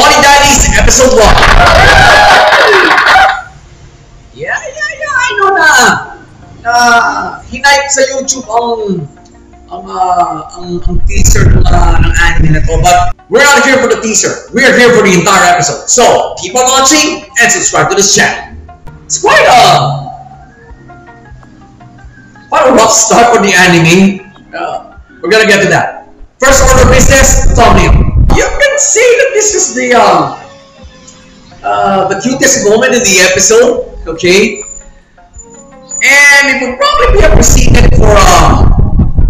Buddy Daddies Episode 1. Yeah, yeah, yeah, I know na. Na hinipe sa YouTube ang ang uh, ang, ang teaser ng, uh, ng anime na to. But we're not here for the teaser. We're here for the entire episode. So, keep on watching and subscribe to this channel. It's quite a quite a rough start for the anime. Uh, we're gonna get to that. First order of business, thumbnail. Can say that this is the um, uh, the cutest moment in the episode, okay? And it would probably be appreciated for um,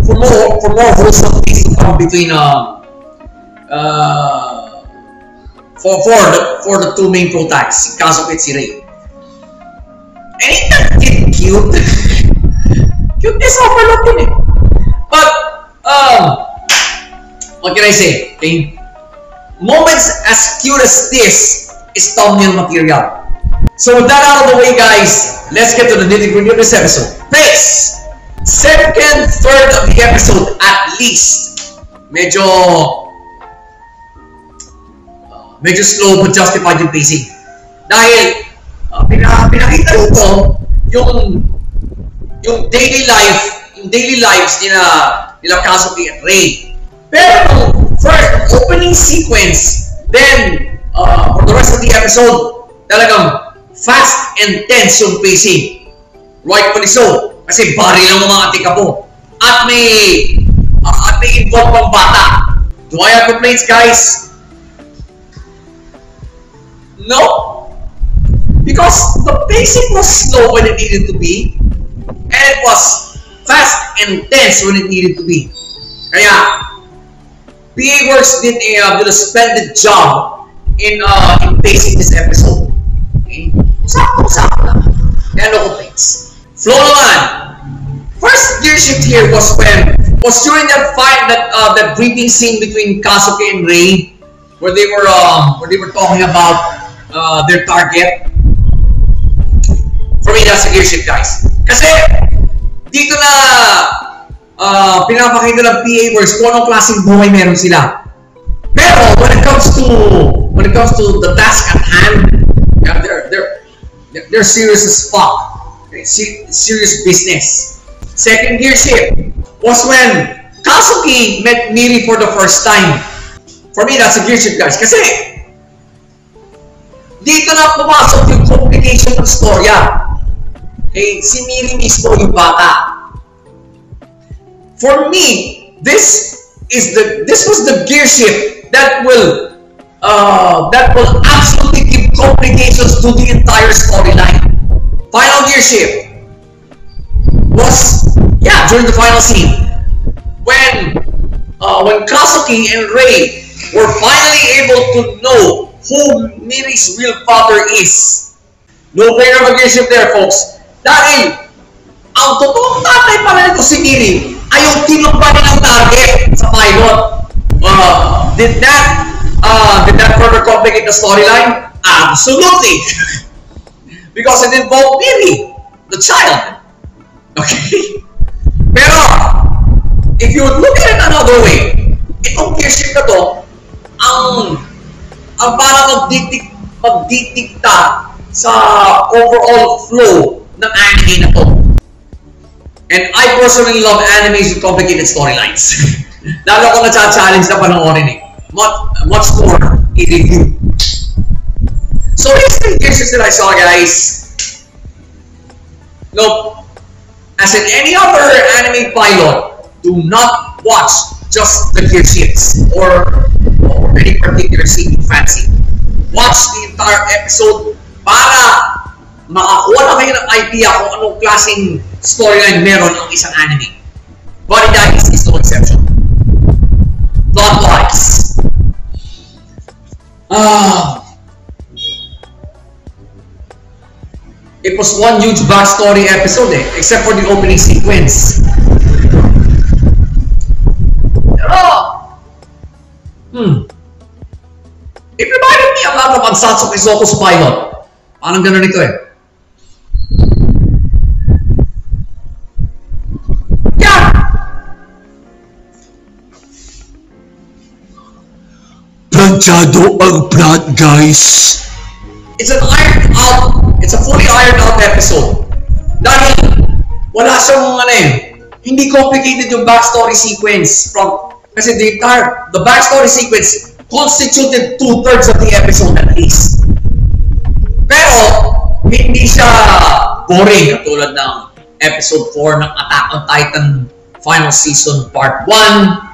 for more for more wholesome things to come between um uh for for the for the two main protagonists, Kazuki and si Rei. Ain't that kid cute? Cuteness overload din eh. But um what can I say? Okay? Moments as cute as this is thumbnail material. So with that out of the way, guys, let's get to the nitty gritty of this episode. Pace! Second, third of the episode, at least, medyo uh, medyo slow but justified yung pacing. Dahil, uh, pina, pinakita rito yung yung daily life, yung daily lives nila, nila Kazuki at Rei. Pero first opening sequence, then uh, for the rest of the episode, talagang fast and tense yung pacing. Rightfully so. Kasi bari lang mga atika po. At may uh, at may involved pang bata. Do I have complaints, guys? No. Because the pacing was slow when it needed to be. And it was fast and tense when it needed to be. Kaya, PA Works did a, uh, did a splendid job in uh, in pacing this episode. Okay? Sakto-sakto lang. Kaya no complaints. Flow naman. First gear shift here was when was during that fight that uh, that briefing scene between Kazuki and Rei, where they were um, where they were talking about uh, their target. For me, that's a gear shift, guys. Kasi dito na uh, pinapakita ng PA Works kung anong klaseng buhay meron sila. Pero when it comes to when it comes to the task at hand, they're they're they're serious as fuck. Serious business. Second gear shift was when Kazuki met Miri for the first time. For me, that's a gear shift, guys. Kasi, dito na pumasok yung complication ng storya. Okay, si Miri mismo yung bata. For me, this is the this was the gear shift that will uh, that will absolutely give complications to the entire storyline. Final gear shift was yeah during the final scene when uh, when Kazuki and Rei were finally able to know who Miri's real father is. No player of aggressive there, folks. Dahil ang totoong tatay pala nito si Miri ay yung tinumba ng target sa pilot. Uh, did that uh, did that further complicate the storyline? Absolutely. because it involved Miri, the child. Okay? Pero, if you look at it another way, itong shift na to, ang, ang parang magdidik, magdidikta sa overall flow ng anime na to. And I personally love animes with complicated storylines. Lalo ko na-challenge na panoorin eh. Much, much more i-review. So, here's the gear that I saw, guys. Nope. As in any other anime pilot, do not watch just the gear shifts or, or any particular scene you fancy. Watch the entire episode para makakuha na kayo ng idea kung anong klaseng storyline meron ang isang anime. Body Daddies is no exception. Plot-wise. Ah. It was one huge backstory episode eh, except for the opening sequence. Pero, hmm. It reminded me a lot of Ansatsu Kizoko's pilot. Parang ganun ito eh. Planchado ang plot, guys. It's an ironed out, it's a fully ironed out episode. Dahil wala siyang ano eh, hindi complicated yung backstory sequence from kasi the entire the backstory sequence constituted two-thirds of the episode at least. Pero hindi siya boring katulad ng episode 4 ng Attack on Titan final season part 1.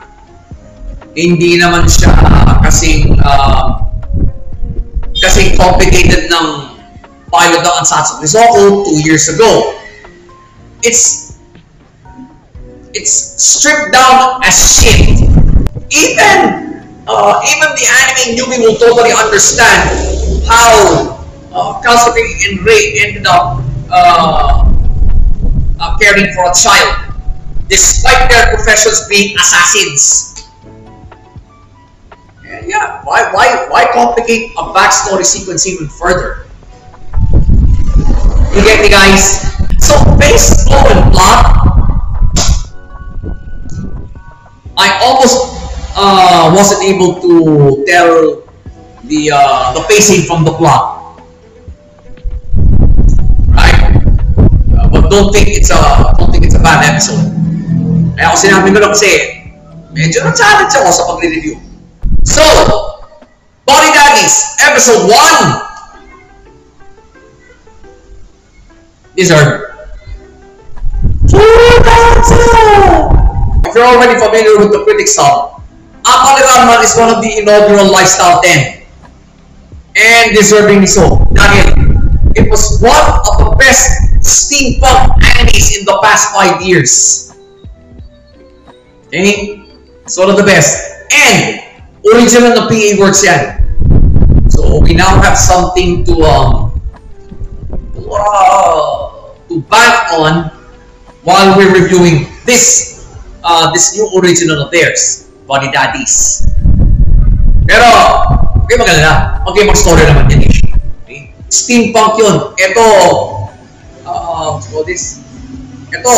Hindi naman siya kasing uh, kasing complicated ng pilot ng Ansatsu Rizoko two years ago. It's it's stripped down as shit. Even uh, even the anime newbie will totally understand how uh, Kasuke and Rei ended up uh, uh, caring for a child despite their professions being assassins. Why why why complicate a backstory sequence even further? You get me, guys? So based on plot, I almost uh, wasn't able to tell the uh, the pacing from the plot. Right? Uh, but don't think it's a don't think it's a bad episode. Kaya ako sinabi ko lang kasi medyo na-challenge ako sa pagre-review. So, Buddy Daddies, episode 1. These are If you're already familiar with the Critics Hub, Appare-Ranman is one of the inaugural Lifestyle 10. And deservingly so. Dahil it was one of the best steampunk animes in the past 5 years. Okay? It's one of the best. And original na PA works yan. So we now have something to um to, to bank on while we're reviewing this uh, this new original of theirs, Body Daddies. Pero, okay maganda. Okay, mag-story naman yan eh. Okay? Steampunk yun. Ito, uh, called this? Ito,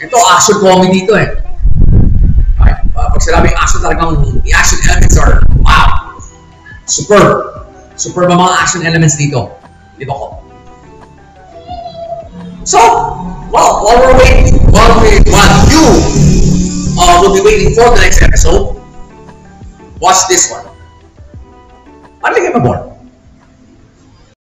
ito action comedy ito eh. Pag sinabing action talagang, the action elements are, wow, superb. Superb ang mga action elements dito. Di ba ko? So, well, while we're waiting, while, we, while you uh, will be waiting for the next episode, watch this one. Ano mo, Bor?